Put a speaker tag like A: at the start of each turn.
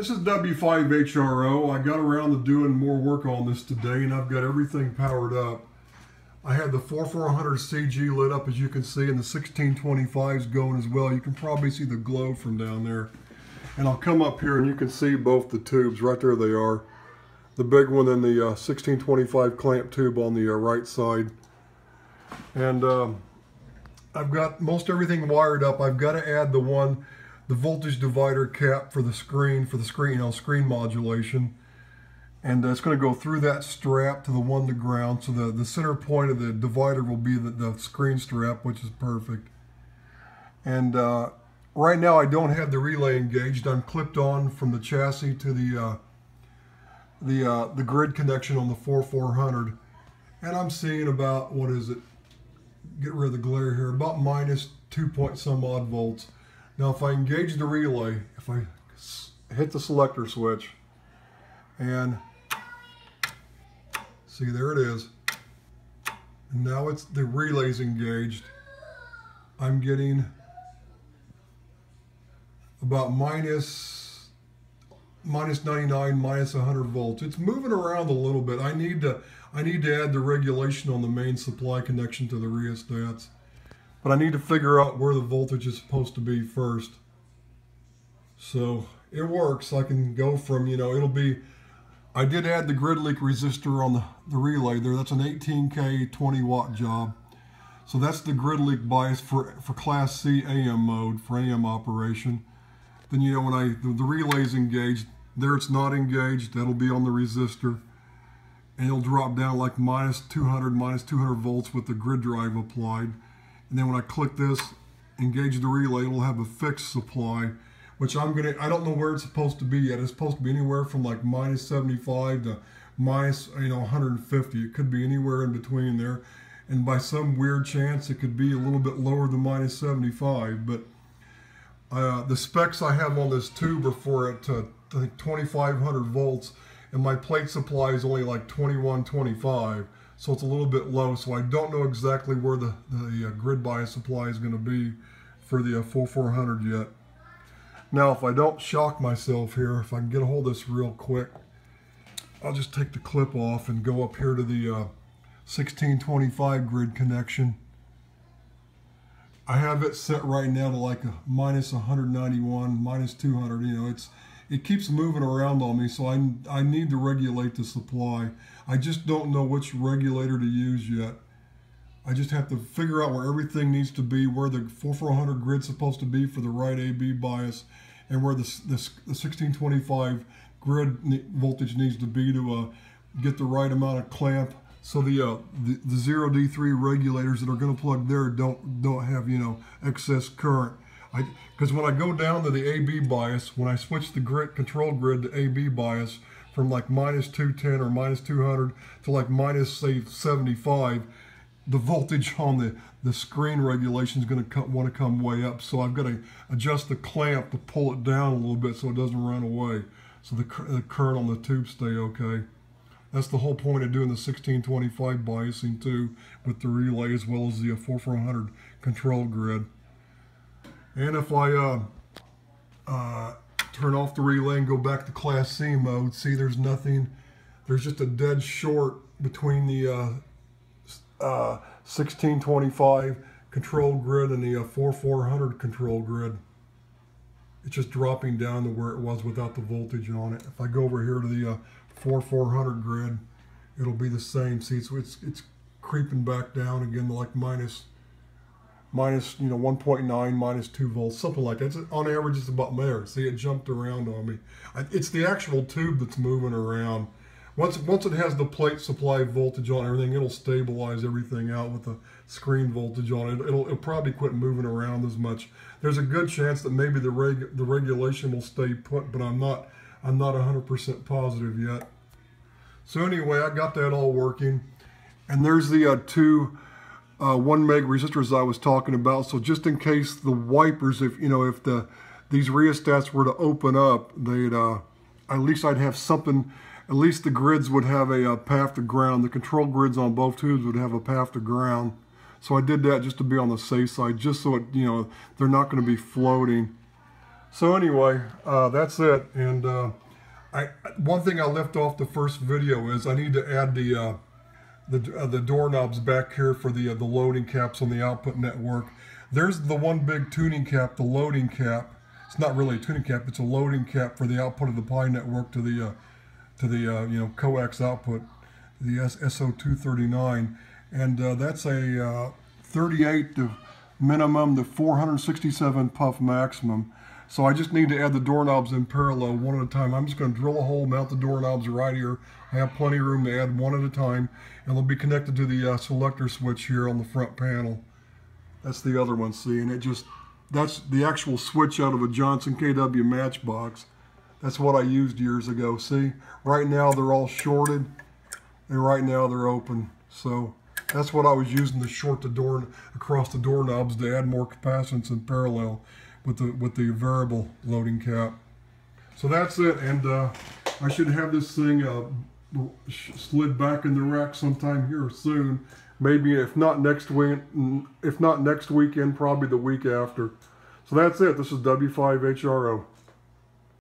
A: This is W5HRO. I got around to doing more work on this today and I've got everything powered up. I had the 4400 CG lit up as you can see and the 1625s going as well. You can probably see the glow from down there. And I'll come up here and you can see both the tubes. Right there they are. The big one and the uh, 1625 clamp tube on the uh, right side. And um, I've got most everything wired up. I've got to add the one the voltage divider cap for the screen, for the screen, you know, screen modulation. And uh, it's going to go through that strap to the one to ground. So the, the center point of the divider will be the, the screen strap, which is perfect. And uh, right now I don't have the relay engaged. I'm clipped on from the chassis to the uh, the uh, the grid connection on the 4400. And I'm seeing about, what is it? Get rid of the glare here. About minus two point some odd volts. Now if I engage the relay, if I hit the selector switch and see there it is. Now it's the relay's engaged. I'm getting about minus minus 99 minus 100 volts it's moving around a little bit I need to I need to add the regulation on the main supply connection to the rheostats but I need to figure out where the voltage is supposed to be first. So it works. I can go from, you know, it'll be, I did add the grid leak resistor on the, the relay there. That's an 18K 20 watt job. So that's the grid leak bias for, for class C AM mode, for AM operation. Then, you know, when I, the, the relay's engaged, there it's not engaged, that'll be on the resistor. And it'll drop down like minus 200, minus 200 volts with the grid drive applied. And then when I click this, engage the relay, it'll have a fixed supply, which I'm gonna, I don't know where it's supposed to be yet. It's supposed to be anywhere from like minus 75 to minus, you know, 150. It could be anywhere in between there. And by some weird chance, it could be a little bit lower than minus 75. But uh, the specs I have on this tube are for it to, I think 2500 volts and my plate supply is only like 2125 so it's a little bit low. So I don't know exactly where the, the uh, grid bias supply is going to be for the uh, 4400 yet. Now, if I don't shock myself here, if I can get a hold of this real quick, I'll just take the clip off and go up here to the uh, 1625 grid connection. I have it set right now to like a minus 191, minus 200. You know, it's it keeps moving around on me, so I, I need to regulate the supply. I just don't know which regulator to use yet. I just have to figure out where everything needs to be, where the 4400 grid's supposed to be for the right AB bias, and where the, the, the 1625 grid voltage needs to be to uh, get the right amount of clamp so the, uh, the, the 0D3 regulators that are going to plug there don't don't have you know excess current because when I go down to the AB bias, when I switch the grid control grid to AB bias from like minus 210 or minus 200 to like minus say 75, the voltage on the, the screen regulation is going to want to come way up. So I've got to adjust the clamp to pull it down a little bit so it doesn't run away. So the, the current on the tube stay okay. That's the whole point of doing the 1625 biasing too with the relay as well as the uh, 4400 control grid. And if I uh, uh, turn off the relay and go back to Class C mode, see there's nothing, there's just a dead short between the uh, 1625 uh, control grid and the uh, 4400 control grid. It's just dropping down to where it was without the voltage on it. If I go over here to the uh, 4400 grid, it'll be the same. See, so it's, it's creeping back down again to like minus minus, you know, 1.9, minus 2 volts, something like that. It's, on average, it's about there. See, it jumped around on me. It's the actual tube that's moving around. Once, once it has the plate supply voltage on everything, it'll stabilize everything out with the screen voltage on it. It'll, it'll probably quit moving around as much. There's a good chance that maybe the reg, the regulation will stay put, but I'm not I'm not 100% positive yet. So anyway, I got that all working. And there's the uh, two uh, one meg resistors I was talking about. So just in case the wipers, if you know, if the these rheostats were to open up, they'd uh, at least I'd have something. At least the grids would have a, a path to ground. The control grids on both tubes would have a path to ground. So I did that just to be on the safe side, just so it, you know they're not going to be floating. So anyway, uh, that's it. And uh, I one thing I left off the first video is I need to add the uh, the uh, the doorknobs back here for the uh, the loading caps on the output network. There's the one big tuning cap, the loading cap. It's not really a tuning cap; it's a loading cap for the output of the Pi network to the uh, to the uh, you know coax output, the SO239, and uh, that's a uh, 38 to minimum to 467 puff maximum. So I just need to add the doorknobs in parallel one at a time. I'm just going to drill a hole, mount the doorknobs right here. I have plenty of room to add one at a time, and they'll be connected to the uh, selector switch here on the front panel. That's the other one, see, and it just, that's the actual switch out of a Johnson KW Matchbox. That's what I used years ago, see? Right now they're all shorted, and right now they're open. So that's what I was using to short the door across the doorknobs to add more capacitance in parallel with the with the variable loading cap. So that's it, and uh, I should have this thing uh, slid back in the rack sometime here soon. Maybe if not next week, if not next weekend, probably the week after. So that's it. This is W5HRO.